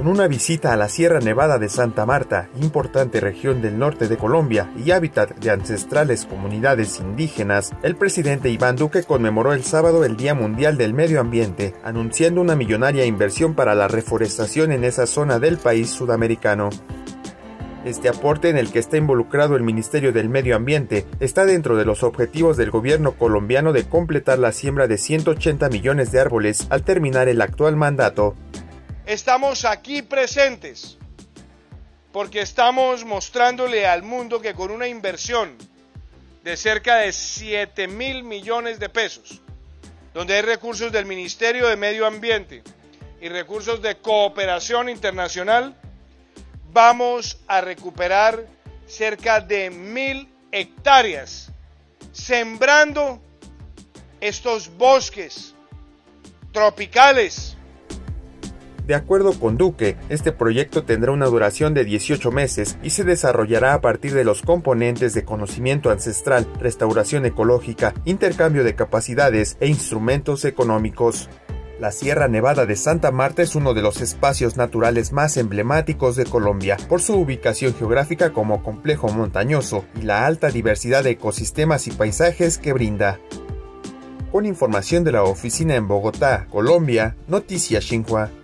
Con una visita a la Sierra Nevada de Santa Marta, importante región del norte de Colombia y hábitat de ancestrales comunidades indígenas, el presidente Iván Duque conmemoró el sábado el Día Mundial del Medio Ambiente, anunciando una millonaria inversión para la reforestación en esa zona del país sudamericano. Este aporte en el que está involucrado el Ministerio del Medio Ambiente está dentro de los objetivos del gobierno colombiano de completar la siembra de 180 millones de árboles al terminar el actual mandato estamos aquí presentes porque estamos mostrándole al mundo que con una inversión de cerca de 7 mil millones de pesos, donde hay recursos del Ministerio de Medio Ambiente y recursos de cooperación internacional, vamos a recuperar cerca de mil hectáreas, sembrando estos bosques tropicales de acuerdo con Duque, este proyecto tendrá una duración de 18 meses y se desarrollará a partir de los componentes de conocimiento ancestral, restauración ecológica, intercambio de capacidades e instrumentos económicos. La Sierra Nevada de Santa Marta es uno de los espacios naturales más emblemáticos de Colombia por su ubicación geográfica como complejo montañoso y la alta diversidad de ecosistemas y paisajes que brinda. Con información de la oficina en Bogotá, Colombia, Noticias Xinhua.